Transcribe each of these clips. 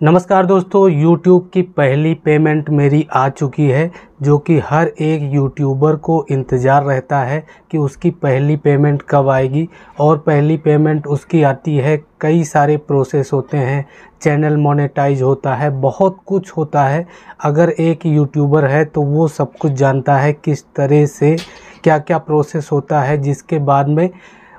नमस्कार दोस्तों, YouTube की पहली पेमेंट मेरी आ चुकी है, जो कि हर एक यूट्यूबर को इंतज़ार रहता है कि उसकी पहली पेमेंट कब आएगी। और पहली पेमेंट उसकी आती है, कई सारे प्रोसेस होते हैं चैनल मोनेटाइज होता है, बहुत कुछ होता है। अगर एक यूट्यूबर है तो वो सब कुछ जानता है किस तरह से क्या क्या प्रोसेस होता है, जिसके बाद में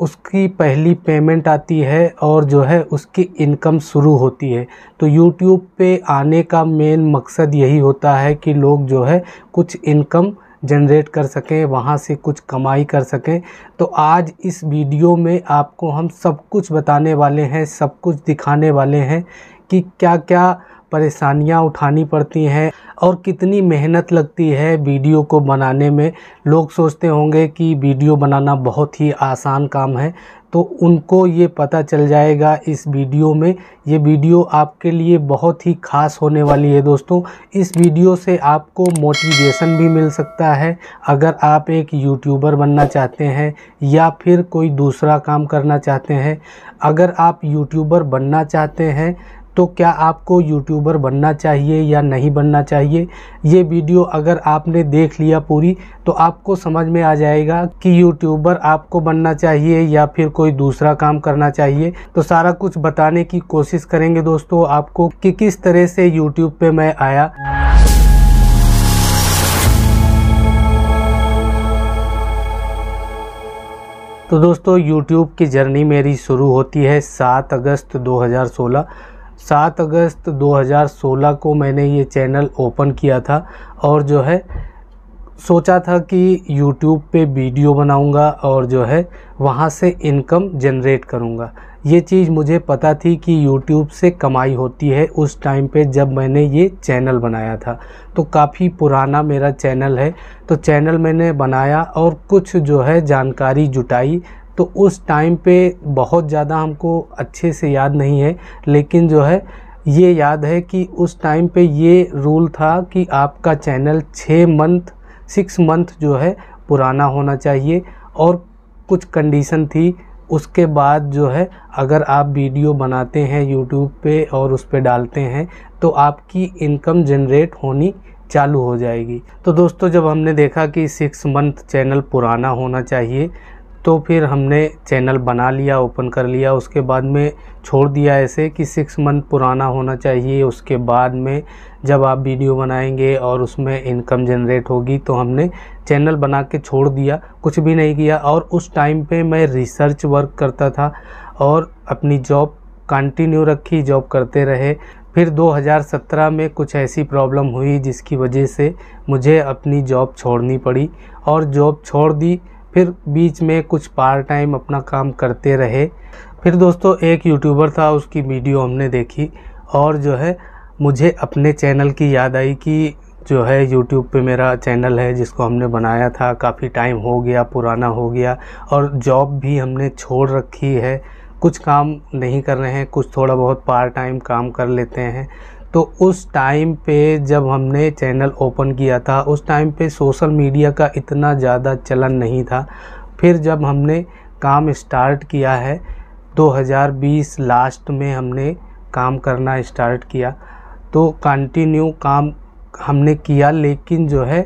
उसकी पहली पेमेंट आती है और जो है उसकी इनकम शुरू होती है। तो यूट्यूब पे आने का मेन मकसद यही होता है कि लोग जो है कुछ इनकम जनरेट कर सकें, वहाँ से कुछ कमाई कर सकें। तो आज इस वीडियो में आपको हम सब कुछ बताने वाले हैं, सब कुछ दिखाने वाले हैं कि क्या क्या परेशानियाँ उठानी पड़ती हैं और कितनी मेहनत लगती है वीडियो को बनाने में। लोग सोचते होंगे कि वीडियो बनाना बहुत ही आसान काम है तो उनको ये पता चल जाएगा इस वीडियो में। ये वीडियो आपके लिए बहुत ही ख़ास होने वाली है दोस्तों। इस वीडियो से आपको मोटिवेशन भी मिल सकता है। अगर आप एक यूट्यूबर बनना चाहते हैं या फिर कोई दूसरा काम करना चाहते हैं, अगर आप यूट्यूबर बनना चाहते हैं तो क्या आपको यूट्यूबर बनना चाहिए या नहीं बनना चाहिए? ये वीडियो अगर आपने देख लिया पूरी तो आपको समझ में आ जाएगा कि यूट्यूबर आपको बनना चाहिए या फिर कोई दूसरा काम करना चाहिए। तो सारा कुछ बताने की कोशिश करेंगे दोस्तों आपको कि किस तरह से यूट्यूब पे मैं आया। तो दोस्तों YouTube की जर्नी मेरी शुरू होती है सात अगस्त 2016 सात अगस्त 2016 को मैंने ये चैनल ओपन किया था और जो है, सोचा था कि यूट्यूब पे वीडियो बनाऊँगा और जो है, वहाँ से इनकम जनरेट करूँगा। ये चीज़ मुझे पता थी कि यूट्यूब से कमाई होती है उस टाइम पे जब मैंने ये चैनल बनाया था। तो काफ़ी पुराना मेरा चैनल है। तो चैनल मैंने बनाया और कुछ जो है, जानकारी जुटाई तो उस टाइम पे बहुत ज़्यादा हमको अच्छे से याद नहीं है, लेकिन जो है, ये याद है कि उस टाइम पे ये रूल था कि आपका चैनल छः मंथ सिक्स मंथ जो है, पुराना होना चाहिए और कुछ कंडीशन थी। उसके बाद जो है, अगर आप वीडियो बनाते हैं यूट्यूब पे और उस पर डालते हैं तो आपकी इनकम जनरेट होनी चालू हो जाएगी। तो दोस्तों, जब हमने देखा कि सिक्स मंथ चैनल पुराना होना चाहिए तो फिर हमने चैनल बना लिया, ओपन कर लिया। उसके बाद में छोड़ दिया ऐसे कि सिक्स मंथ पुराना होना चाहिए। उसके बाद में जब आप वीडियो बनाएँगे और उसमें इनकम जनरेट होगी तो हमने चैनल बना के छोड़ दिया। कुछ भी नहीं किया। और उस टाइम पे मैं रिसर्च वर्क करता था और अपनी जॉब कंटिन्यू रखी, जॉब करते रहे। फिर 2017 में कुछ ऐसी प्रॉब्लम हुई जिसकी वजह से मुझे अपनी जॉब छोड़नी पड़ी। और जॉब छोड़ दी फिर बीच में कुछ पार्ट टाइम अपना काम करते रहे। फिर दोस्तों, एक यूट्यूबर था, उसकी वीडियो हमने देखी और जो है, मुझे अपने चैनल की याद आई कि जो है यूट्यूब पे मेरा चैनल है, जिसको हमने बनाया था, काफ़ी टाइम हो गया, पुराना हो गया और जॉब भी हमने छोड़ रखी है। कुछ काम नहीं कर रहे हैं, कुछ थोड़ा बहुत पार्ट टाइम काम कर लेते हैं। तो उस टाइम पे जब हमने चैनल ओपन किया था, उस टाइम पे सोशल मीडिया का इतना ज़्यादा चलन नहीं था। फिर जब हमने काम स्टार्ट किया है 2020 लास्ट में हमने काम करना स्टार्ट किया। तो कंटिन्यू काम हमने किया, लेकिन जो है,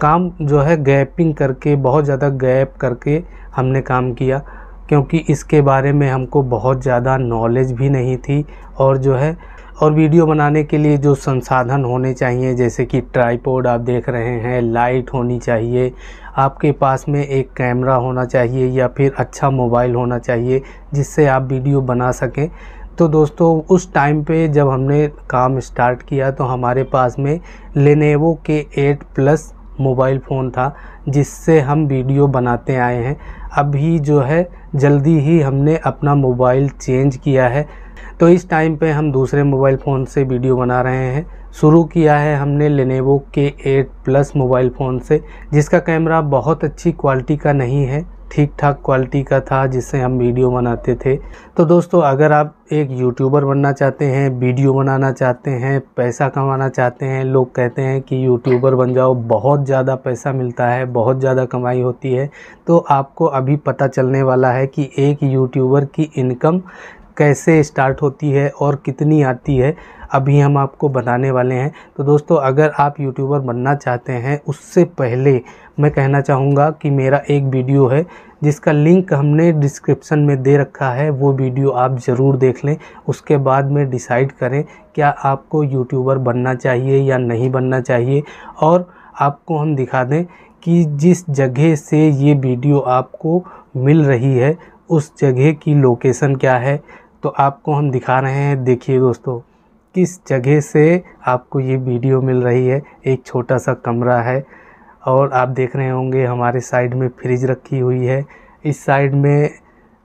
काम जो है गैपिंग करके, बहुत ज़्यादा गैप करके हमने काम किया। क्योंकि इसके बारे में हमको बहुत ज़्यादा नॉलेज भी नहीं थी और जो है और वीडियो बनाने के लिए जो संसाधन होने चाहिए, जैसे कि ट्राईपोड आप देख रहे हैं, लाइट होनी चाहिए, आपके पास में एक कैमरा होना चाहिए या फिर अच्छा मोबाइल होना चाहिए, जिससे आप वीडियो बना सकें। तो दोस्तों, उस टाइम पे जब हमने काम स्टार्ट किया तो हमारे पास में लेनेवो के 8 प्लस मोबाइल फ़ोन था, जिससे हम वीडियो बनाते आए हैं। अभी जो है, जल्दी ही हमने अपना मोबाइल चेंज किया है। तो इस टाइम पे हम दूसरे मोबाइल फ़ोन से वीडियो बना रहे हैं। शुरू किया है हमने लेनेवो के एट प्लस मोबाइल फ़ोन से, जिसका कैमरा बहुत अच्छी क्वालिटी का नहीं है। ठीक ठाक क्वालिटी का था जिससे हम वीडियो बनाते थे। तो दोस्तों, अगर आप एक यूट्यूबर बनना चाहते हैं वीडियो बनाना चाहते हैं, पैसा कमाना चाहते हैं, लोग कहते हैं कि यूट्यूबर बन जाओ, बहुत ज़्यादा पैसा मिलता है, बहुत ज़्यादा कमाई होती है तो आपको अभी पता चलने वाला है कि एक यूट्यूबर की इनकम कैसे स्टार्ट होती है और कितनी आती है, अभी हम आपको बताने वाले हैं। तो दोस्तों, अगर आप यूट्यूबर बनना चाहते हैं, उससे पहले मैं कहना चाहूँगा कि मेरा एक वीडियो है, जिसका लिंक हमने डिस्क्रिप्शन में दे रखा है, वो वीडियो आप ज़रूर देख लें। उसके बाद में डिसाइड करें, क्या आपको यूट्यूबर बनना चाहिए या नहीं बनना चाहिए। और आपको हम दिखा दें कि जिस जगह से ये वीडियो आपको मिल रही है, उस जगह की लोकेशन क्या है तो आपको हम दिखा रहे हैं, देखिए दोस्तों, किस जगह से आपको ये वीडियो मिल रही है। एक छोटा सा कमरा है और आप देख रहे होंगे हमारे साइड में फ्रिज रखी हुई है। इस साइड में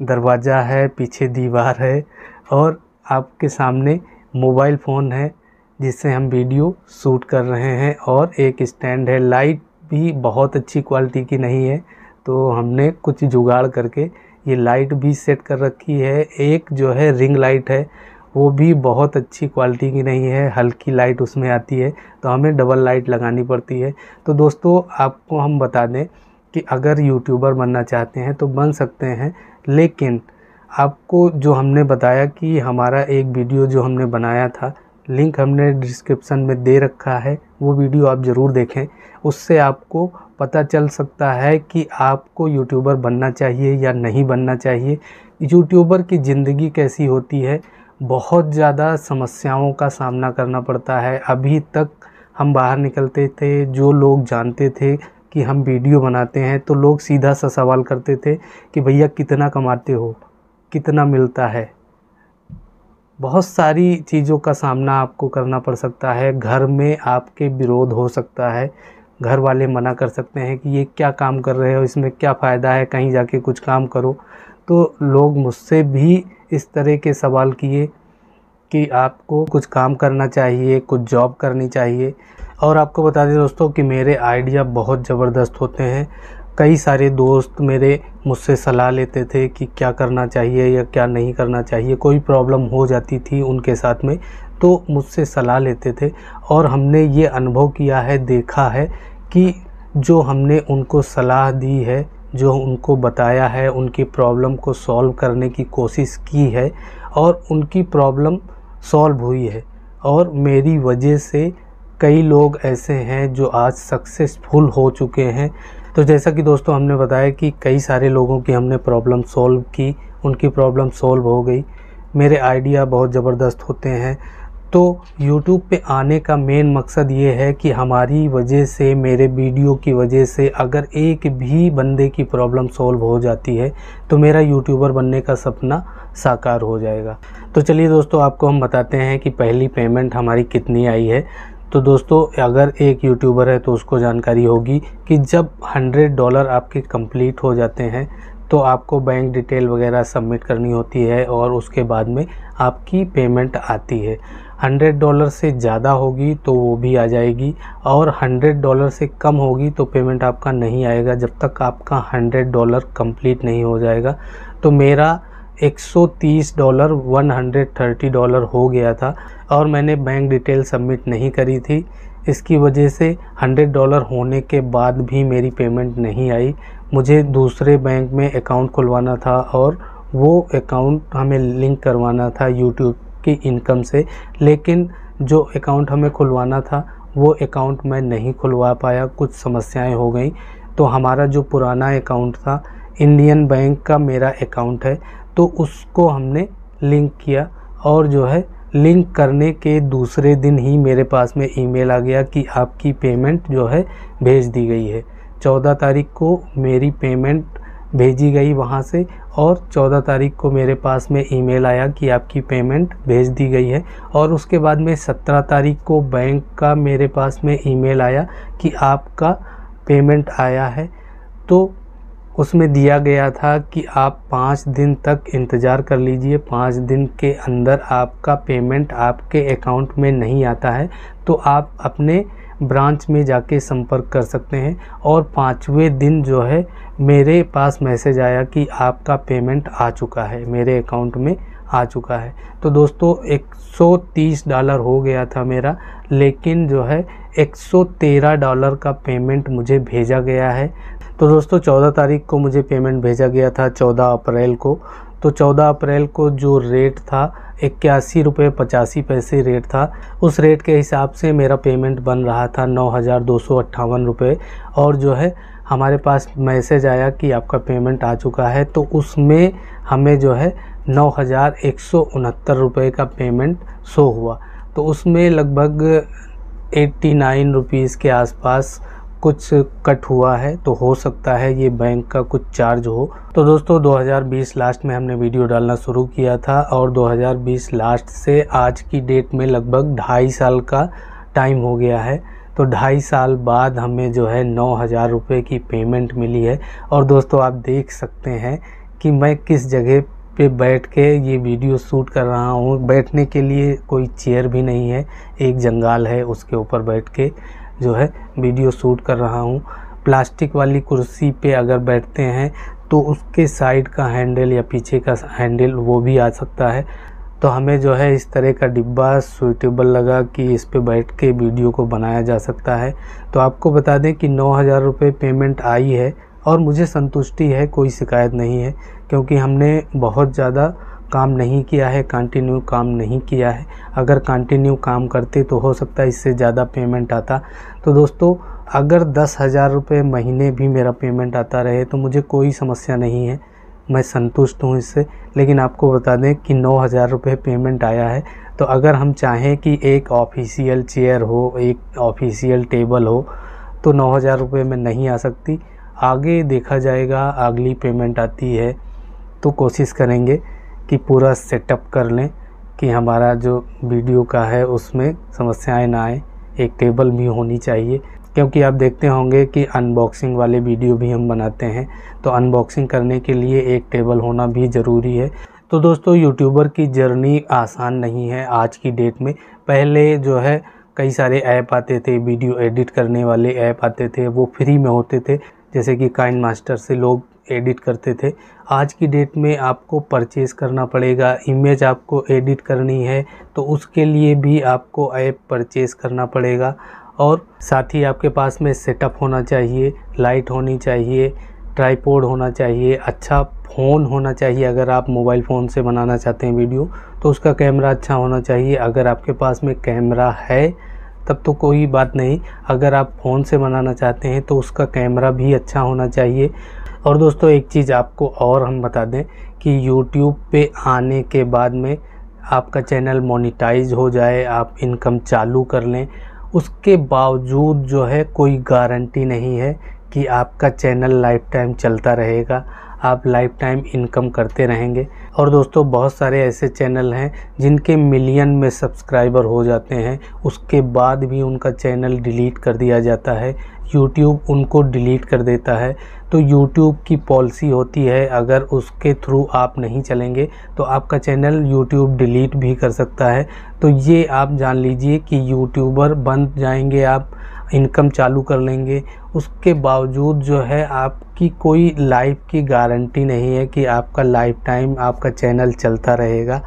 दरवाज़ा है, पीछे दीवार है और आपके सामने मोबाइल फ़ोन है जिससे हम वीडियो शूट कर रहे हैं और एक स्टैंड है। लाइट भी बहुत अच्छी क्वालिटी की नहीं है तो हमने कुछ जुगाड़ करके ये लाइट भी सेट कर रखी है। एक जो है रिंग लाइट है, वो भी बहुत अच्छी क्वालिटी की नहीं है, हल्की लाइट उसमें आती है तो हमें डबल लाइट लगानी पड़ती है। तो दोस्तों, आपको हम बता दें कि अगर यूट्यूबर बनना चाहते हैं तो बन सकते हैं, लेकिन आपको जो हमने बताया कि हमारा एक वीडियो जो हमने बनाया था, लिंक हमने डिस्क्रिप्शन में दे रखा है, वो वीडियो आप ज़रूर देखें। उससे आपको पता चल सकता है कि आपको यूट्यूबर बनना चाहिए या नहीं बनना चाहिए। यूट्यूबर की ज़िंदगी कैसी होती है? बहुत ज़्यादा समस्याओं का सामना करना पड़ता है। अभी तक हम बाहर निकलते थे, जो लोग जानते थे कि हम वीडियो बनाते हैं तो लोग सीधा सा सवाल करते थे कि भैया कितना कमाते हो? कितना मिलता है? बहुत सारी चीज़ों का सामना आपको करना पड़ सकता है। घर में आपके विरोध हो सकता है। घर वाले मना कर सकते हैं कि ये क्या काम कर रहे हो, इसमें क्या फ़ायदा है, कहीं जाके कुछ काम करो। तो लोग मुझसे भी इस तरह के सवाल किए कि आपको कुछ काम करना चाहिए, कुछ जॉब करनी चाहिए। और आपको बता दें दोस्तों कि मेरे आइडिया बहुत ज़बरदस्त होते हैं। कई सारे दोस्त मेरे मुझसे सलाह लेते थे कि क्या करना चाहिए या क्या नहीं करना चाहिए, कोई प्रॉब्लम हो जाती थी उनके साथ में तो मुझसे सलाह लेते थे और हमने ये अनुभव किया है, देखा है कि जो हमने उनको सलाह दी है, जो उनको बताया है, उनकी प्रॉब्लम को सॉल्व करने की कोशिश की है और उनकी प्रॉब्लम सॉल्व हुई है और मेरी वजह से कई लोग ऐसे हैं जो आज सक्सेसफुल हो चुके हैं। तो जैसा कि दोस्तों हमने बताया कि कई सारे लोगों की हमने प्रॉब्लम सॉल्व की, उनकी प्रॉब्लम सॉल्व हो गई। मेरे आइडिया बहुत ज़बरदस्त होते हैं। तो YouTube पे आने का मेन मकसद ये है कि हमारी वजह से, मेरे वीडियो की वजह से अगर एक भी बंदे की प्रॉब्लम सॉल्व हो जाती है तो मेरा यूट्यूबर बनने का सपना साकार हो जाएगा। तो चलिए दोस्तों, आपको हम बताते हैं कि पहली पेमेंट हमारी कितनी आई है। तो दोस्तों, अगर एक यूट्यूबर है तो उसको जानकारी होगी कि जब 100 डॉलर आपके कंप्लीट हो जाते हैं तो आपको बैंक डिटेल वगैरह सबमिट करनी होती है और उसके बाद में आपकी पेमेंट आती है। हंड्रेड डॉलर से ज़्यादा होगी तो वो भी आ जाएगी और हंड्रेड डॉलर से कम होगी तो पेमेंट आपका नहीं आएगा जब तक आपका हंड्रेड डॉलर कंप्लीट नहीं हो जाएगा। तो मेरा 130 डॉलर 130 डॉलर हो गया था और मैंने बैंक डिटेल सबमिट नहीं करी थी। इसकी वजह से 100 डॉलर होने के बाद भी मेरी पेमेंट नहीं आई। मुझे दूसरे बैंक में अकाउंट खुलवाना था और वो अकाउंट हमें लिंक करवाना था यूट्यूब की इनकम से। लेकिन जो अकाउंट हमें खुलवाना था, वो अकाउंट मैं नहीं खुलवा पाया। कुछ समस्याएँ हो गई। तो हमारा जो पुराना अकाउंट था इंडियन बैंक का मेरा अकाउंट है। तो उसको हमने लिंक किया और जो है लिंक करने के दूसरे दिन ही मेरे पास में ईमेल आ गया कि आपकी पेमेंट जो है, भेज दी गई है। चौदह तारीख को मेरी पेमेंट भेजी गई वहाँ से और 14 तारीख को मेरे पास में ईमेल आया कि आपकी पेमेंट भेज दी गई है और उसके बाद में 17 तारीख को बैंक का मेरे पास में ईमेल आया कि आपका पेमेंट आया है। तो उसमें दिया गया था कि आप पाँच दिन तक इंतज़ार कर लीजिए। पाँच दिन के अंदर आपका पेमेंट आपके अकाउंट में नहीं आता है तो आप अपने ब्रांच में जाके संपर्क कर सकते हैं। और पाँचवें दिन जो है, मेरे पास मैसेज आया कि आपका पेमेंट आ चुका है, मेरे अकाउंट में। आ चुका है। तो दोस्तों 130 डॉलर हो गया था मेरा, लेकिन जो है 113 डॉलर का पेमेंट मुझे भेजा गया है। तो दोस्तों 14 तारीख को मुझे पेमेंट भेजा गया था 14 अप्रैल को। तो 14 अप्रैल को जो रेट था, इक्यासी रुपये पचासी पैसे रेट था, उस रेट के हिसाब से मेरा पेमेंट बन रहा था नौ हज़ार दो सौ अट्ठावन रुपये। और जो है, हमारे पास मैसेज आया कि आपका पेमेंट आ चुका है तो उसमें हमें जो है नौ हज़ार एक सौ उनहत्तर रुपये का पेमेंट शो हुआ। तो उसमें लगभग एट्टी नाइन रुपीज़ के आसपास कुछ कट हुआ है। तो हो सकता है ये बैंक का कुछ चार्ज हो। तो दोस्तों 2020 लास्ट में हमने वीडियो डालना शुरू किया था और 2020 लास्ट से आज की डेट में लगभग ढाई साल का टाइम हो गया है। तो ढाई साल बाद हमें जो है नौ हज़ार रुपये की पेमेंट मिली है। और दोस्तों, आप देख सकते हैं कि मैं किस जगह पे बैठ के ये वीडियो शूट कर रहा हूँ। बैठने के लिए कोई चेयर भी नहीं है, एक जंगाल है उसके ऊपर बैठ के जो है वीडियो शूट कर रहा हूँ। प्लास्टिक वाली कुर्सी पे अगर बैठते हैं तो उसके साइड का हैंडल या पीछे का हैंडल वो भी आ सकता है। तो हमें जो है इस तरह का डिब्बा सूटेबल लगा कि इस पे बैठ के वीडियो को बनाया जा सकता है। तो आपको बता दें कि नौ हज़ार रुपये पेमेंट आई है। और मुझे संतुष्टि है, कोई शिकायत नहीं है, क्योंकि हमने बहुत ज़्यादा काम नहीं किया है कंटिन्यू काम नहीं किया है। अगर कंटिन्यू काम करते तो हो सकता है इससे ज़्यादा पेमेंट आता। तो दोस्तों, अगर दस हज़ार रुपये महीने भी मेरा पेमेंट आता रहे तो मुझे कोई समस्या नहीं है। मैं संतुष्ट हूँ इससे। लेकिन आपको बता दें कि नौ हज़ार रुपये पेमेंट आया है। तो अगर हम चाहें कि एक ऑफिशियल चेयर हो, एक ऑफिशियल टेबल हो तो नौ हज़ार रुपये में नहीं आ सकती। आगे देखा जाएगा, अगली पेमेंट आती है तो कोशिश करेंगे कि पूरा सेटअप कर लें कि हमारा जो वीडियो का है उसमें समस्याएँ ना आए, एक टेबल भी होनी चाहिए। क्योंकि आप देखते होंगे कि अनबॉक्सिंग वाले वीडियो भी हम बनाते हैं तो अनबॉक्सिंग करने के लिए एक टेबल होना भी ज़रूरी है। तो दोस्तों यूट्यूबर की जर्नी आसान नहीं है आज की डेट में। पहले जो है, कई सारे ऐप आते थे वीडियो एडिट करने वाले ऐप आते थे, वो फ्री में होते थे। जैसे कि काइन मास्टर से लोग एडिट करते थे। आज की डेट में आपको परचेज़ करना पड़ेगा, इमेज आपको एडिट करनी है तो उसके लिए भी आपको ऐप परचेज़ करना पड़ेगा। और साथ ही आपके पास में सेटअप होना चाहिए, लाइट होनी चाहिए ट्राईपोड होना चाहिए अच्छा फ़ोन होना चाहिए अगर आप मोबाइल फ़ोन से बनाना चाहते हैं वीडियो तो उसका कैमरा अच्छा होना चाहिए। अगर आपके पास में कैमरा है तब तो कोई बात नहीं। अगर आप फ़ोन से बनाना चाहते हैं तो उसका कैमरा भी अच्छा होना चाहिए। और दोस्तों, एक चीज़ आपको और हम बता दें कि YouTube पे आने के बाद में आपका चैनल मोनिटाइज हो जाए, आप इनकम चालू कर लें, उसके बावजूद जो है कोई गारंटी नहीं है कि आपका चैनल लाइफ टाइम चलता रहेगा। आप लाइफ टाइम इनकम करते रहेंगे। और दोस्तों, बहुत सारे ऐसे चैनल हैं जिनके मिलियन में सब्सक्राइबर हो जाते हैं। उसके बाद भी उनका चैनल डिलीट कर दिया जाता है। यूट्यूब उनको डिलीट कर देता है। तो यूट्यूब की पॉलिसी होती है, अगर उसके थ्रू आप नहीं चलेंगे तो आपका चैनल यूट्यूब डिलीट भी कर सकता है। तो ये आप जान लीजिए कि यूट्यूबर बन जाएँगे आप। इनकम चालू कर लेंगे। उसके बावजूद जो है, आपकी कोई लाइफ की गारंटी नहीं है कि आपका लाइफ टाइम आपका चैनल चलता रहेगा।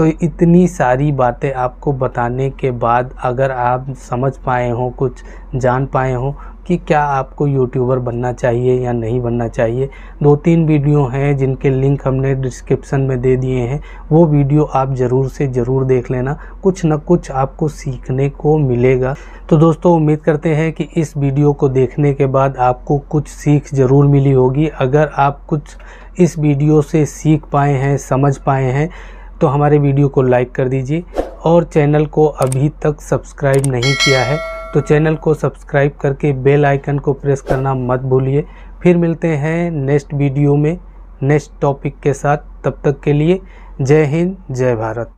तो इतनी सारी बातें आपको बताने के बाद अगर आप समझ पाए हों, कुछ जान पाए हों कि क्या आपको यूट्यूबर बनना चाहिए या नहीं बनना चाहिए दो तीन वीडियो हैं जिनके लिंक हमने डिस्क्रिप्शन में दे दिए हैं, वो वीडियो आप ज़रूर से ज़रूर देख लेना। कुछ ना कुछ आपको सीखने को मिलेगा। तो दोस्तों, उम्मीद करते हैं कि इस वीडियो को देखने के बाद आपको कुछ सीख ज़रूर मिली होगी। अगर आप कुछ इस वीडियो से सीख पाए हैं, समझ पाए हैं तो हमारे वीडियो को लाइक कर दीजिए और चैनल को अभी तक सब्सक्राइब नहीं किया है तो चैनल को सब्सक्राइब करके बेल आइकन को प्रेस करना मत भूलिए। फिर मिलते हैं नेक्स्ट वीडियो में, नेक्स्ट टॉपिक के साथ। तब तक के लिए जय हिंद, जय भारत।